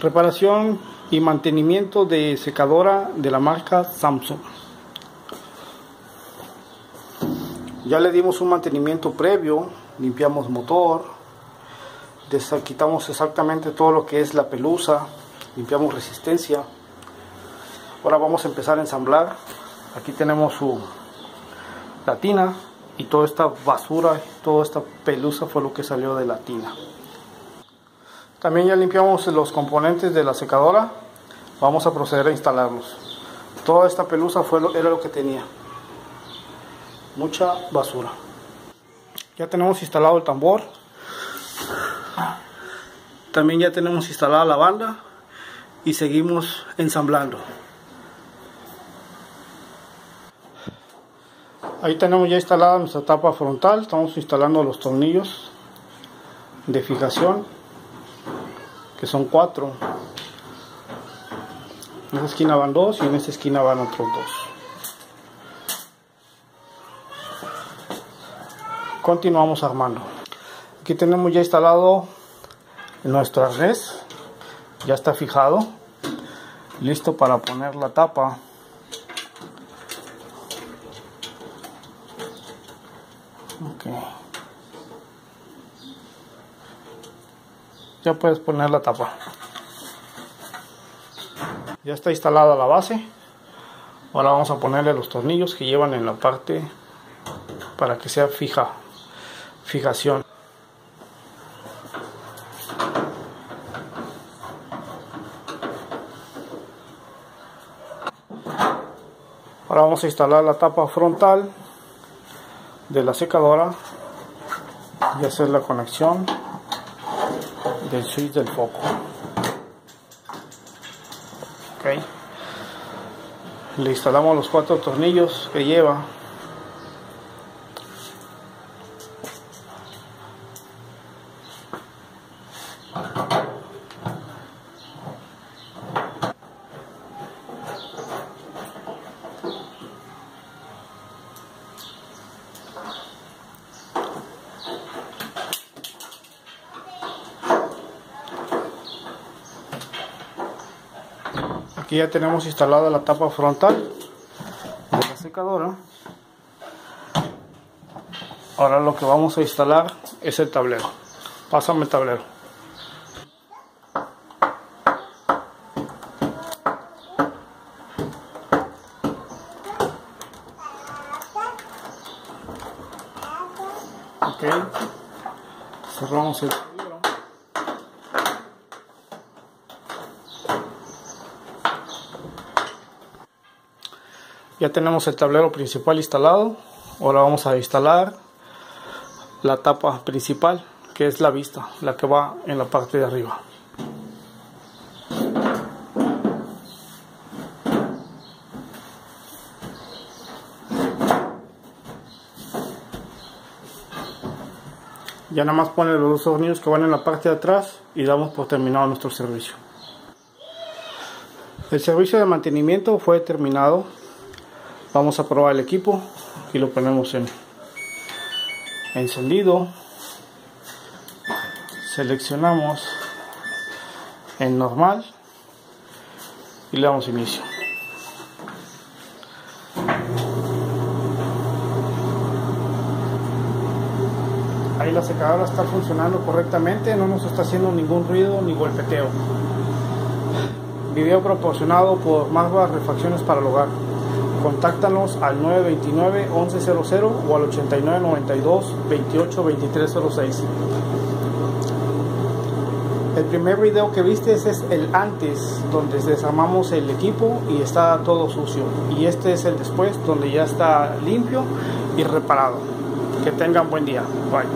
Reparación y mantenimiento de secadora de la marca Samsung. Ya le dimos un mantenimiento previo, limpiamos motor, quitamos exactamente todo lo que es la pelusa, limpiamos resistencia. Ahora vamos a empezar a ensamblar. Aquí tenemos su la tina y toda esta basura, toda esta pelusa fue lo que salió de la tina. También ya limpiamos los componentes de la secadora. Vamos a proceder a instalarlos. Toda esta pelusa fue lo, era lo que tenía. Mucha basura. Ya tenemos instalado el tambor. También ya tenemos instalada la banda y seguimos ensamblando. Ahí tenemos ya instalada nuestra tapa frontal. Estamos instalando los tornillos de fijación que son cuatro. En esta esquina van dos y en esta esquina van otros dos. Continuamos armando. Aquí tenemos ya instalado nuestro arnés. Ya está fijado. Listo para poner la tapa. Okay. Ya puedes poner la tapa. Ya está instalada la base. Ahora vamos a ponerle los tornillos que llevan en la parte para que sea fija fijación. Ahora vamos a instalar la tapa frontal de la secadora y hacer la conexión del switch del foco. Ok. Le instalamos los cuatro tornillos que lleva aquí ya tenemos instalada la tapa frontal de la secadora. Ahora lo que vamos a instalar es el tablero. Pásame el tablero. Ok. Cerramos el ya tenemos el tablero principal instalado. Ahora vamos a instalar la tapa principal que es la vista la que va en la parte de arriba. Ya nada más pone los dos tornillos que van en la parte de atrás y damos por terminado nuestro servicio. El servicio de mantenimiento fue terminado vamos a probar el equipo. Y lo ponemos en encendido. Seleccionamos en normal y le damos inicio. Ahí la secadora está funcionando correctamente no nos está haciendo ningún ruido ni golpeteo. Video proporcionado por Magba Refacciones para el Hogar Contáctanos al 929-1100 o al 8992-282306. El primer video que viste es el antes, donde desarmamos el equipo y está todo sucio. Y este es el después, donde ya está limpio y reparado. Que tengan buen día. Bye.